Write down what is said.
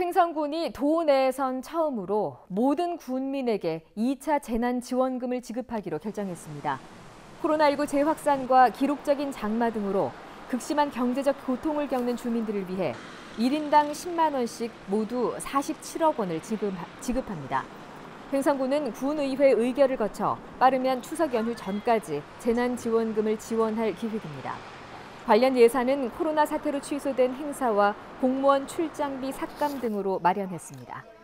횡성군이 도 내에선 처음으로 모든 군민에게 2차 재난지원금을 지급하기로 결정했습니다. 코로나19 재확산과 기록적인 장마 등으로 극심한 경제적 고통을 겪는 주민들을 위해 1인당 10만 원씩 모두 47억 원을 지급합니다. 횡성군은 군의회 의결을 거쳐 빠르면 추석 연휴 전까지 재난지원금을 지원할 계획입니다. 관련 예산은 코로나 사태로 취소된 행사와 공무원 출장비 삭감 등으로 마련했습니다.